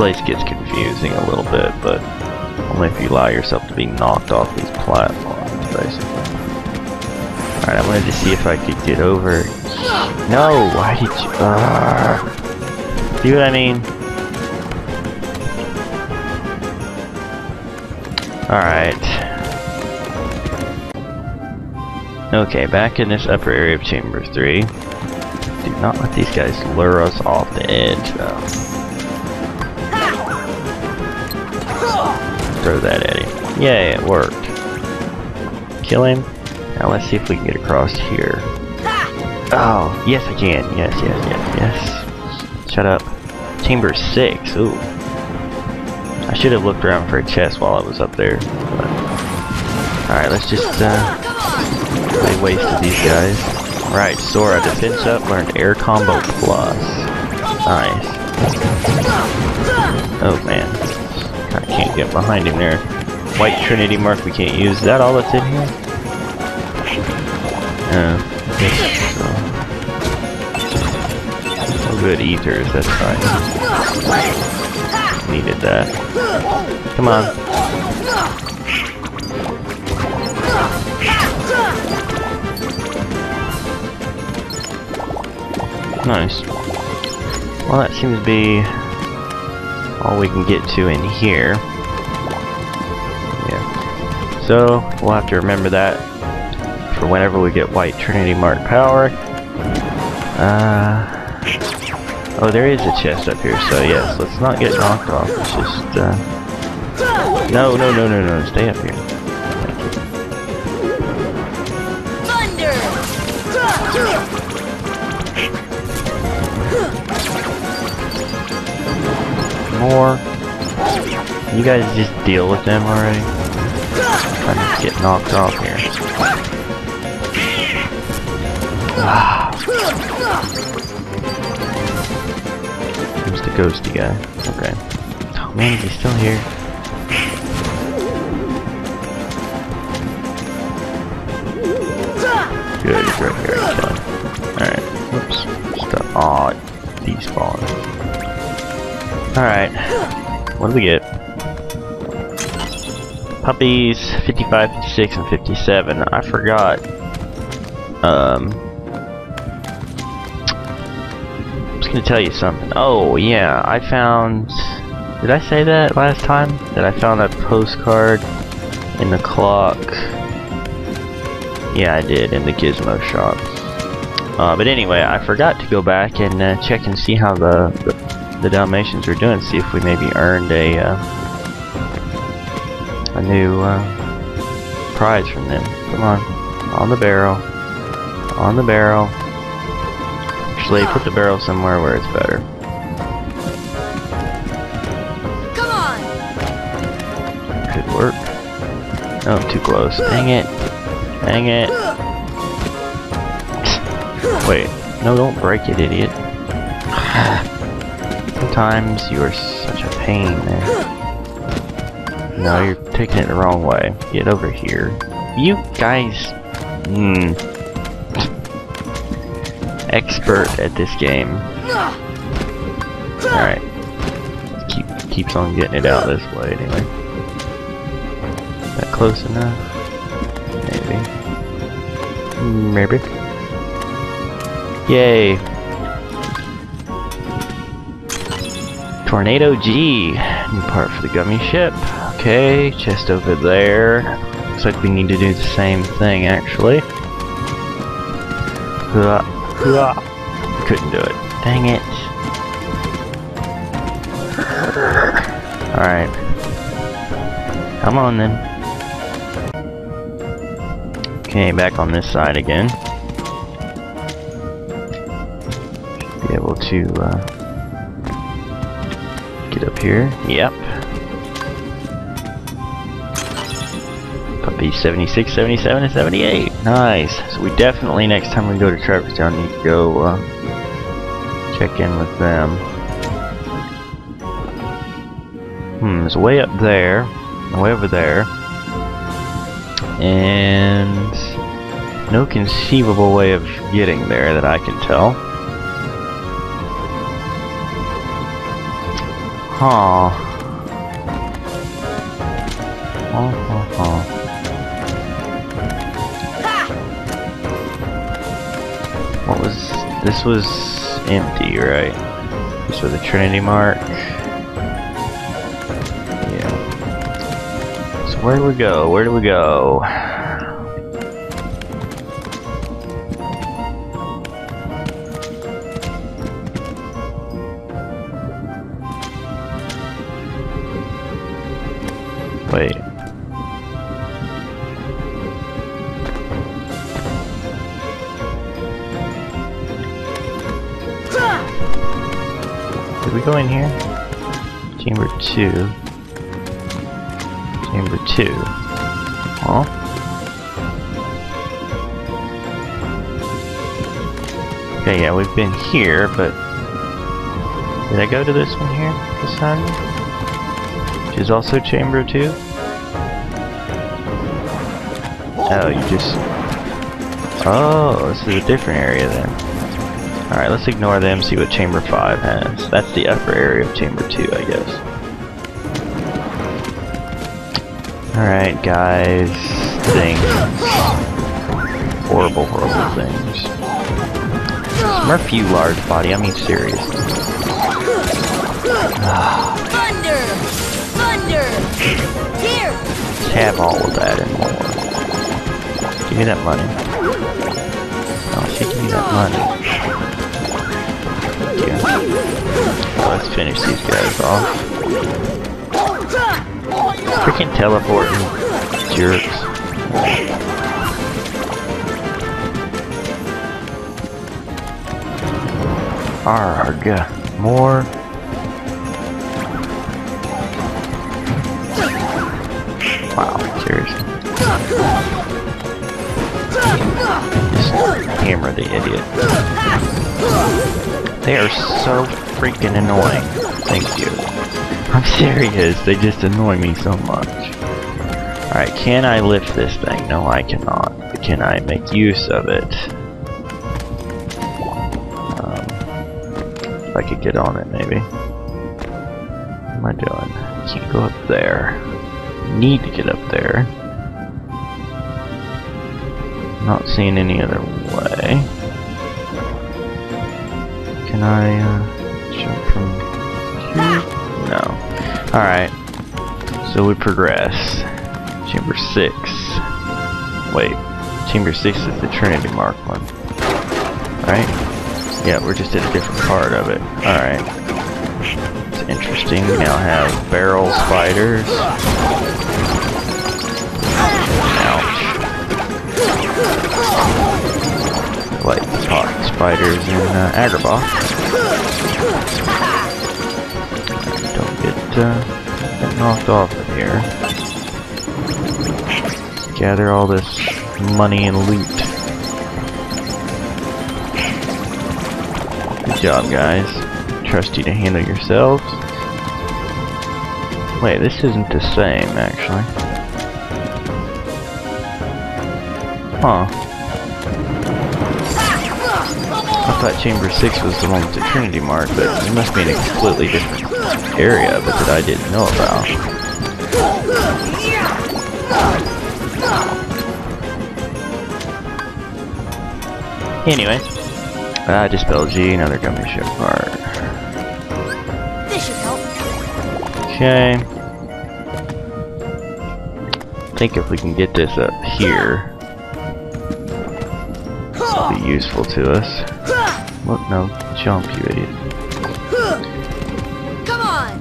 place gets confusing a little bit, but only if you allow yourself to be knocked off these platforms, basically. Alright, I wanted to see if I could get over. No, why did you? Uh, see what I mean? Alright. Okay, back in this upper area of Chamber 3. Do not let these guys lure us off the edge, though. Throw that at him. Yay, it worked. Kill him. Now let's see if we can get across here. Oh, yes I can. Yes, yes, yes, yes. Shut up. Chamber 6. Ooh. I should have looked around for a chest while I was up there. Alright, let's just uh, lay waste to these guys. Right, Sora, defense up, learned air combo plus. Nice. Oh man. I can't get behind him there. White Trinity mark we can't use. Is that all that's in here? Uh, so. Good, ethers, that's fine needed that. Come on. Nice. Well, that seems to be all we can get to in here. Yeah. So, we'll have to remember that for whenever we get White Trinity Mark power. Uh, Oh, there is a chest up here, so yes, let's not get knocked off. Let's just, uh... No, no, no, no, no, stay up here. More. You guys just deal with them already? I'm trying to get knocked off here. Ah the ghosty guy. Okay. Oh man, he's still here? Good, he's right here. Alright. Whoops. Just a odd despawn. Alright. What do we get? Puppies 55, 56, and 57. I forgot. Um, I just gonna tell you something. Oh, yeah, I found... Did I say that last time? That I found that postcard in the clock? Yeah, I did, in the gizmo shop. Uh, but anyway, I forgot to go back and uh, check and see how the, the, the Dalmatians are doing. See if we maybe earned a, uh, a new uh, prize from them. Come on. On the barrel. On the barrel. Actually, put the barrel somewhere where it's better. Come on. Could work. Oh, too close. Dang it. Dang it. Wait. No, don't break it, idiot. Sometimes you are such a pain, man. No, you're taking it the wrong way. Get over here. You guys... Hmm expert at this game. Alright. Keep keeps on getting it out this way anyway. That close enough? Maybe. Maybe. Yay. Tornado G. New part for the gummy ship. Okay, chest over there. Looks like we need to do the same thing actually. Couldn't do it. Dang it. Alright. Come on then. Okay, back on this side again. Should be able to uh, here. Yep. Puppy 76, 77, and 78. Nice. So we definitely, next time we go to Traverse Town, need to go uh, check in with them. Hmm, it's way up there, way over there, and no conceivable way of getting there that I can tell. Huh. Huh, huh, huh. What was... This was empty, right? This was the Trinity Mark. Yeah. So where do we go? Where do we go? We go in here? Chamber 2. Chamber 2. Huh? Okay, yeah, we've been here, but... Did I go to this one here? This time? Which is also Chamber 2? Oh, you just... Oh, this is a different area then. Alright, let's ignore them, see what Chamber 5 has. That's the upper area of Chamber 2, I guess. Alright, guys. Things. Horrible, horrible things. Smurf, you large body, I mean serious. Thunder! Thunder! Here! Have all of that and more. Give me that money. Oh, she give me that money. Well, let's finish these guys off. Freaking teleporting jerks. Arg. More. Wow, seriously. Just hammer the idiot. They are so freaking annoying. Thank you. I'm serious, they just annoy me so much. Alright, can I lift this thing? No, I cannot. But can I make use of it? Um, if I could get on it, maybe. What am I doing? Can't go up there. Need to get up there. Not seeing any other way. Can I uh, jump from here? No. Alright. So we progress. Chamber 6. Wait. Chamber 6 is the Trinity Mark one. Right? Yeah, we're just at a different part of it. Alright. It's interesting. We now have barrel spiders. Ouch. Like pot spiders in uh, Agrabah. Don't get, uh, knocked off of here. Gather all this money and loot. Good job, guys. Trust you to handle yourselves. Wait, this isn't the same, actually. Huh. Thought Chamber 6 was the one with the Trinity Mark, but it must be in a completely different area, but that I didn't know about. Anyway, ah, I Dispel-G, another gummy ship part. This should help. Okay. I think if we can get this up here, it'll be useful to us. What? No, jump, you idiot. Come on!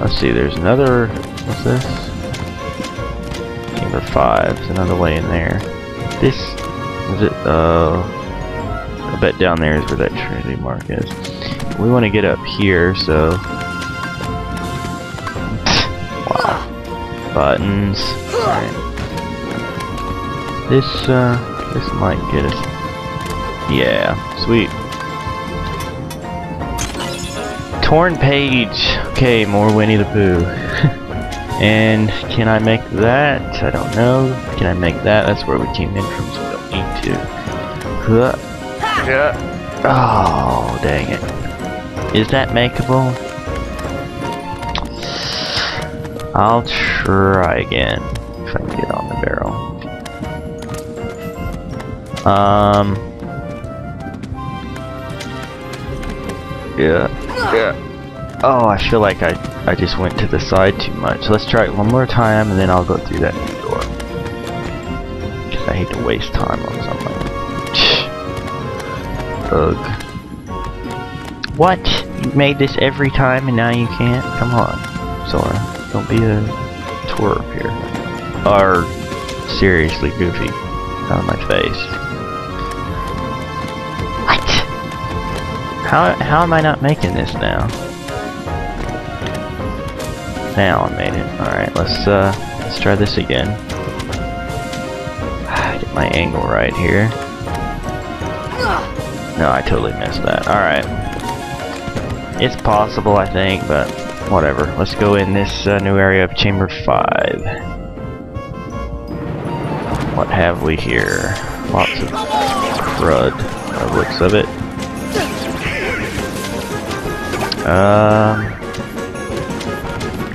Let's see, there's another. What's this? Chamber 5. There's another way in there. This. Is it? Uh. I bet down there is where that Trinity mark is. We want to get up here, so. wow. Buttons. Alright. This, uh. This might get us. Yeah, sweet. Torn page. Okay, more Winnie the Pooh. and can I make that? I don't know. Can I make that? That's where we came in from, so we don't need to. Huh. Yeah. Oh, dang it. Is that makeable? I'll try again if I can get on the barrel. Um. Yeah. Yeah. Oh, I feel like I I just went to the side too much. Let's try it one more time, and then I'll go through that new door. Cause I hate to waste time on something. Ugh. What? You made this every time, and now you can't? Come on, Sora. Don't be a twerp here. Or seriously goofy. Out of my face. How how am I not making this now? Now I made it. Alright, let's uh let's try this again. Get my angle right here. No, I totally missed that. Alright. It's possible, I think, but whatever. Let's go in this uh, new area of Chamber 5. What have we here? Lots of crud, by looks of it. Um,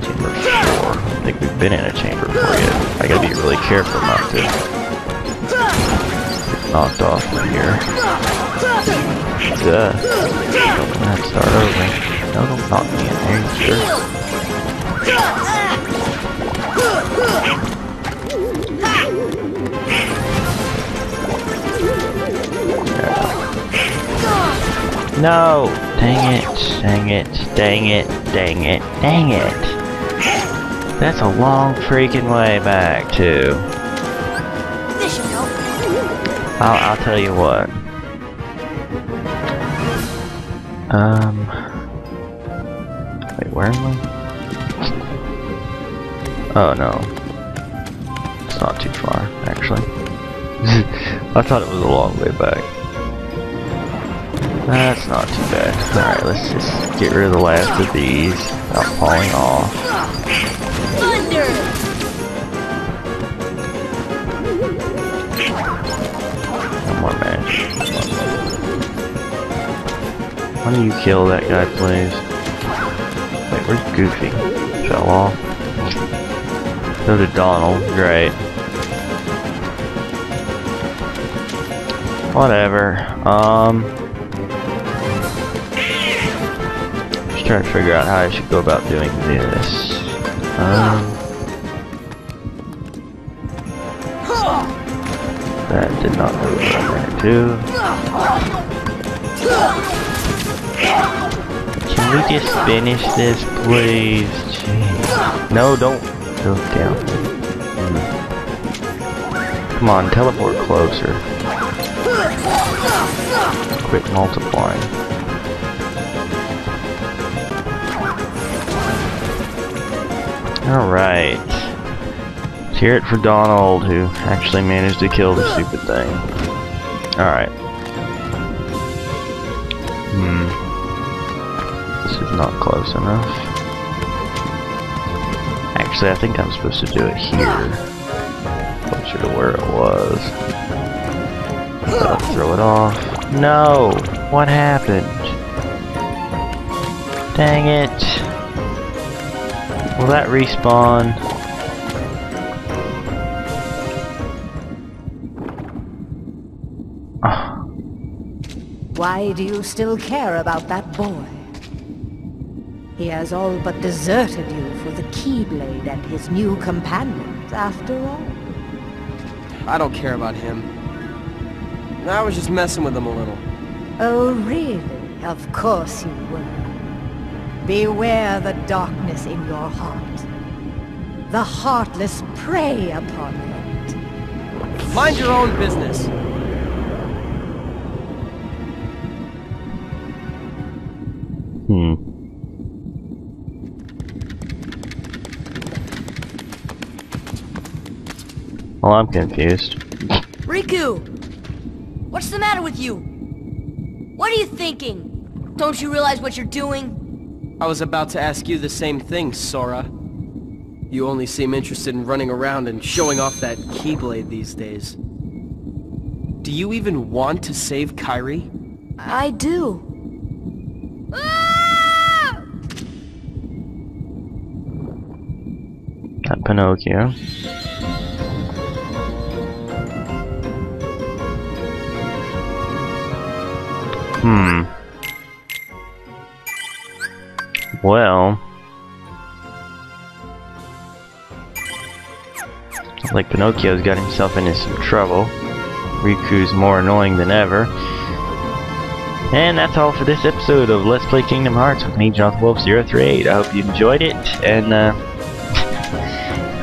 chamber 4. I think we've been in a chamber 4 yet. I gotta be really careful not to get knocked off from here. Duh. Don't start over. No, don't knock me in there, you No! Dang it, dang it, dang it, dang it, dang it! That's a long freaking way back, too. I'll, I'll tell you what. Um. Wait, where am I? Oh no. It's not too far, actually. I thought it was a long way back. That's not too bad. Alright, let's just get rid of the last of these without falling off. Thunder! One more match. Why don't you kill that guy, please? Wait, where's Goofy? Fell off. Go to Donald. Great. Whatever. Um. Trying to figure out how I should go about doing this. Um. That did not move what I wanted to. Can we just finish this, please? Jeez. No, don't go down. Hmm. Come on, teleport closer. Quit multiplying. Alright. Let's hear it for Donald, who actually managed to kill the stupid thing. Alright. Hmm. This is not close enough. Actually, I think I'm supposed to do it here. Closer to where it was. That'll throw it off. No! What happened? Dang it! Will that respawn? Ah. Why do you still care about that boy? He has all but deserted you for the Keyblade and his new companions, after all. I don't care about him. I was just messing with him a little. Oh, really? Of course you were. Beware the darkness in your heart. The heartless prey upon it. Mind your own business. Hmm. Well, I'm confused. Riku! What's the matter with you? What are you thinking? Don't you realize what you're doing? I was about to ask you the same thing, Sora. You only seem interested in running around and showing off that Keyblade these days. Do you even want to save Kairi? I do. That Pinocchio. Hmm. Well. Like Pinocchio's got himself into some trouble. Riku's more annoying than ever. And that's all for this episode of Let's Play Kingdom Hearts with me, Jonathan Wolfe 038. I hope you enjoyed it, and uh,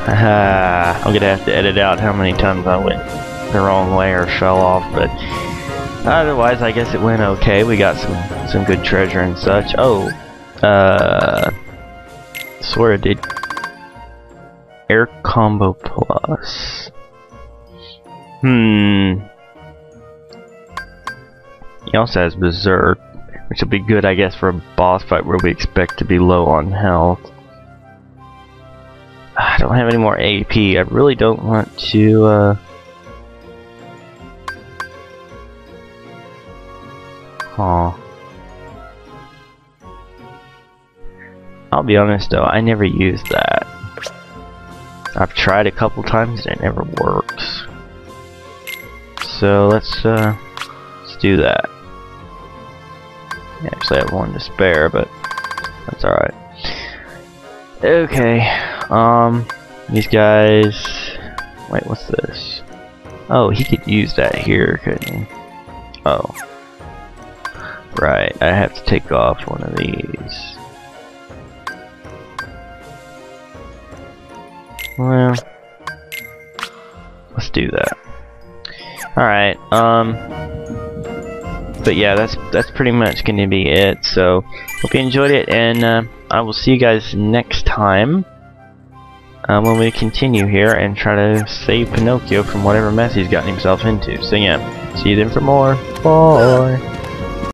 I'm gonna have to edit out how many times I went the wrong way or fell off, but otherwise, I guess it went okay. We got some some good treasure and such. Oh, uh, Sora did air combo plus. Hmm. He also has Berserk, which will be good, I guess, for a boss fight where we expect to be low on health. I don't have any more AP. I really don't want to, uh... Huh. I'll be honest though, I never used that. I've tried a couple times and it never works. So let's uh let's do that. Actually I have one to spare, but that's alright. Okay. Um these guys wait, what's this? Oh, he could use that here, couldn't he? Oh. Right, I have to take off one of these. Well, let's do that. Alright, um, but yeah, that's that's pretty much going to be it. So, hope you enjoyed it, and uh, I will see you guys next time uh, when we continue here and try to save Pinocchio from whatever mess he's gotten himself into. So yeah, see you then for more. Bye!